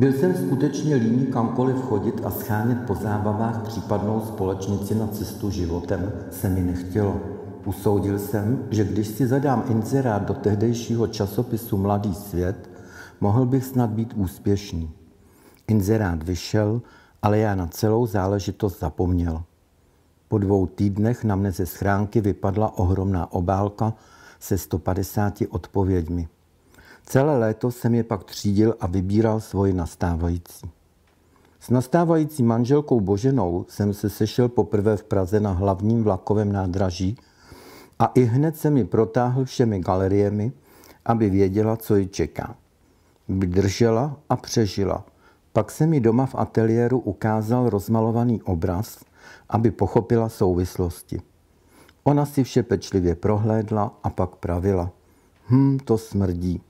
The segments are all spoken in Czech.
Byl jsem skutečně líný kamkoliv chodit a schánět po zábavách případnou společnici na cestu životem se mi nechtělo. Usoudil jsem, že když si zadám inzerát do tehdejšího časopisu Mladý svět, mohl bych snad být úspěšný. Inzerát vyšel, ale já na celou záležitost zapomněl. Po dvou týdnech na mne ze schránky vypadla ohromná obálka se 150 odpověďmi. Celé léto jsem je pak třídil a vybíral svoji nastávající. S nastávající manželkou Boženou jsem se sešel poprvé v Praze na hlavním vlakovém nádraží a i hned se mi protáhl všemi galeriemi, aby věděla, co ji čeká. Vydržela a přežila. Pak se mi doma v ateliéru ukázal rozmalovaný obraz, aby pochopila souvislosti. Ona si vše pečlivě prohlédla a pak pravila. Hm, to smrdí.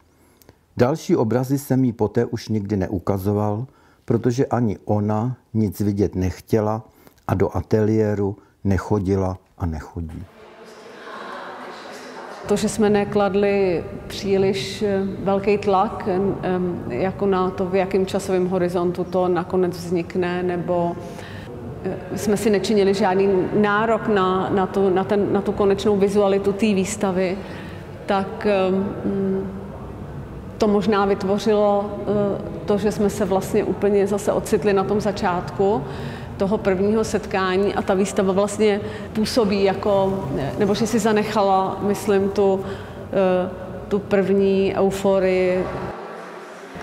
Další obrazy jsem jí poté už nikdy neukazoval, protože ani ona nic vidět nechtěla a do ateliéru nechodila a nechodí. To, že jsme nekladli příliš eh, velký tlak jako na to, v jakém časovém horizontu to nakonec vznikne, nebo eh, jsme si nečinili žádný nárok na, na, tu, na, ten, na tu konečnou vizualitu té výstavy, tak to možná vytvořilo eh, to, že jsme se vlastně úplně zase ocitli na tom začátku toho prvního setkání a ta výstava vlastně působí jako, nebo že si zanechala, myslím, tu, eh, tu první euforii.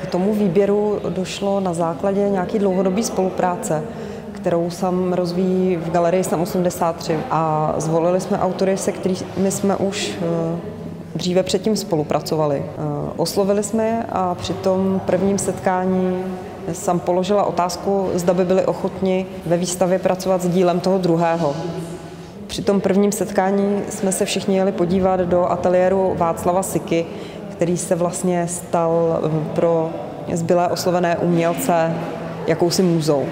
K tomu výběru došlo na základě nějaký dlouhodobé spolupráce kterou sam rozvíjí v galerii SAM 83 a zvolili jsme autory, se kterými jsme už eh, dříve předtím spolupracovali. Eh, oslovili jsme je a při tom prvním setkání jsem položila otázku, zda by byli ochotni ve výstavě pracovat s dílem toho druhého. Při tom prvním setkání jsme se všichni jeli podívat do ateliéru Václava Siky, který se vlastně stal eh, pro zbylé oslovené umělce jakousi můzou.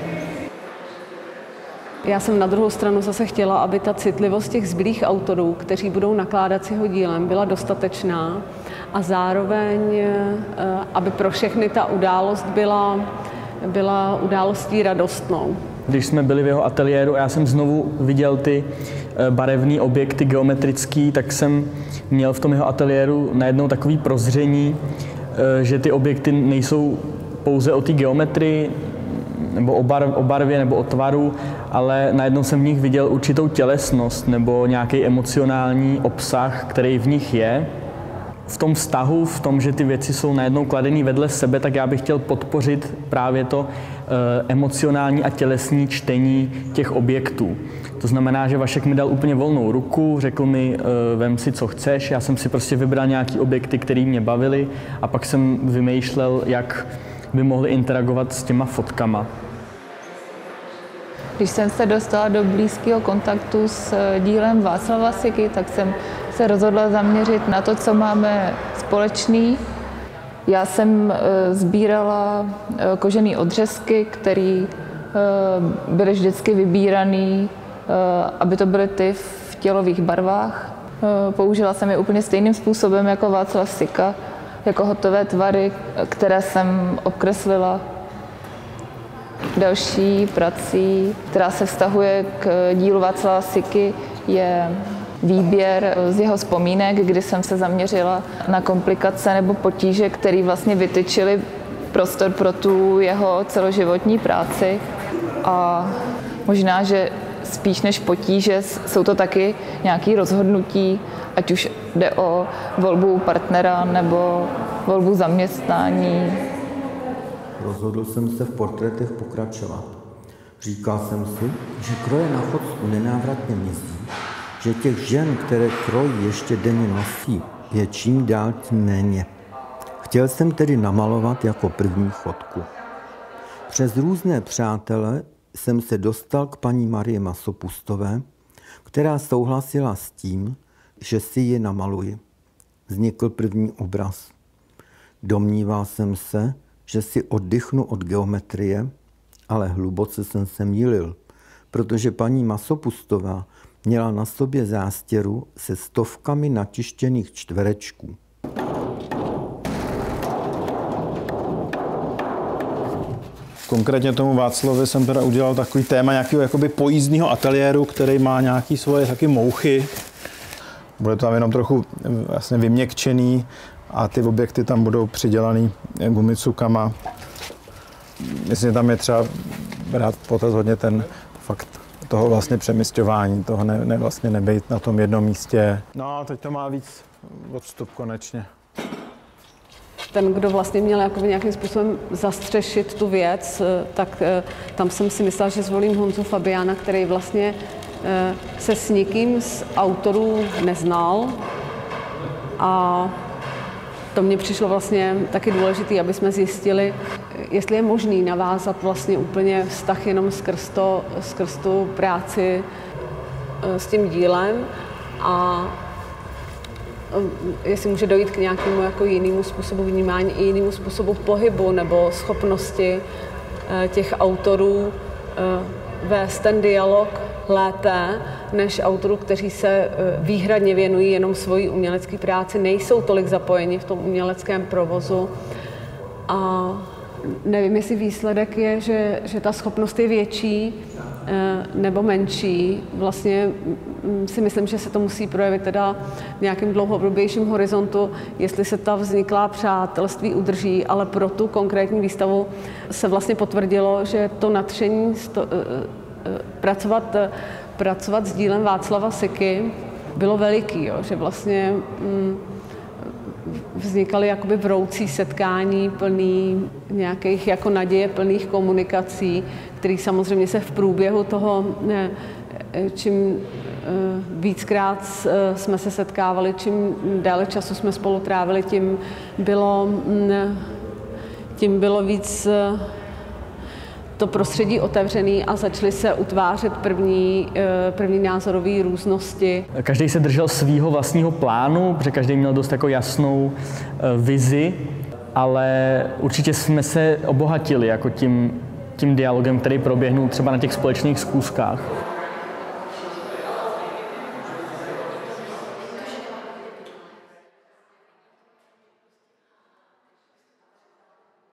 Já jsem na druhou stranu zase chtěla, aby ta citlivost těch zbylých autorů, kteří budou nakládat s jeho dílem, byla dostatečná a zároveň, eh, aby pro všechny ta událost byla, byla událostí radostnou. Když jsme byli v jeho ateliéru a já jsem znovu viděl ty eh, barevné objekty geometrické, tak jsem měl v tom jeho ateliéru najednou takový prozření, eh, že ty objekty nejsou pouze o té geometrii, nebo o, bar, o barvě nebo o tvaru, ale najednou jsem v nich viděl určitou tělesnost nebo nějaký emocionální obsah, který v nich je. V tom vztahu, v tom, že ty věci jsou najednou kladený vedle sebe, tak já bych chtěl podpořit právě to e, emocionální a tělesní čtení těch objektů. To znamená, že Vašek mi dal úplně volnou ruku, řekl mi, e, vem si, co chceš. Já jsem si prostě vybral nějaký objekty, které mě bavily a pak jsem vymýšlel, jak by mohli interagovat s těma fotkama. Když jsem se dostala do blízkého kontaktu s eh, dílem Václava Siky, tak jsem se rozhodla zaměřit na to, co máme společný. Já jsem eh, sbírala eh, kožené odřezky, které byly vždycky vybírané, aby to byly ty v tělových barvách. Použila jsem je úplně stejným způsobem jako Václav Sika, jako hotové tvary, které jsem obkreslila Další prací, která se vztahuje k dílu Václava Siky, je výběr z jeho vzpomínek, kdy jsem se zaměřila na komplikace nebo potíže, které vlastně vytyčily prostor pro tu jeho celoživotní práci. A možná, že spíš než potíže jsou to taky nějaké rozhodnutí, ať už jde o volbu partnera nebo volbu zaměstnání, rozhodl jsem se v portrétech pokračovat. Říkal jsem si, že kroje na Chodsku nenávratně mizí, že těch žen, které kroj ještě denně nosí, je čím dál tím méně. Chtěl jsem tedy namalovat jako první fotku. Přes různé přátele jsem se dostal k paní Marie Masopustové, která souhlasila s tím, že si ji namaluji. Vznikl první obraz. Domníval jsem se, že si oddychnu od geometrie, ale hluboce jsem se mýlil, protože paní Masopustová měla na sobě zástěru se stovkami natištěných čtverečků. Konkrétně tomu Václovi jsem teda udělal takový téma nějakého jakoby pojízdního ateliéru, který má nějaký svoje taky mouchy. Bude to tam jenom trochu vlastně vyměkčený a ty objekty tam budou přidělaný gumicukama. Myslím, že tam je třeba brát potaz hodně ten fakt toho vlastně přemysťování, toho ne, ne vlastně nebejt na tom jednom místě. No a teď to má víc odstup konečně ten, kdo vlastně měl jakoby nějakým způsobem zastřešit tu věc, eh, tak eh, tam jsem si myslela, že zvolím Honzu Fabiana, který vlastně eh, se s nikým z autorů neznal a to mně přišlo vlastně taky důležité, aby jsme zjistili, jestli je možný navázat vlastně úplně vztah jenom skrz, to, skrz tu práci s tím dílem a jestli může dojít k nějakému jako jinému způsobu vnímání i jinému způsobu pohybu nebo schopnosti eh, těch autorů eh, vést ten dialog lépe než autorů, kteří se eh, výhradně věnují jenom svoji umělecké práci, nejsou tolik zapojeni v tom uměleckém provozu. A nevím, jestli výsledek je, že, že ta schopnost je větší nebo menší. Vlastně mm, si myslím, že se to musí projevit teda v nějakém dlouhodobějším horizontu, jestli se ta vzniklá přátelství udrží, ale pro tu konkrétní výstavu se vlastně potvrdilo, že to nadšení sto, eh, eh, pracovat, pracovat s dílem Václava Siky bylo veliký, jo, že vlastně mm, vznikaly jakoby vroucí setkání plný nějakých jako naděje plných komunikací, který samozřejmě se v průběhu toho, ne, čím eh, víckrát eh, jsme se setkávali, čím déle času jsme spolu trávili, tím bylo, mm, tím bylo víc eh, to prostředí otevřený a začaly se utvářet první, eh, první názorové různosti. Každý se držel svého vlastního plánu, protože každý měl dost jako jasnou eh, vizi, ale určitě jsme se obohatili jako tím, tím dialogem, který proběhnul třeba na těch společných zkouškách.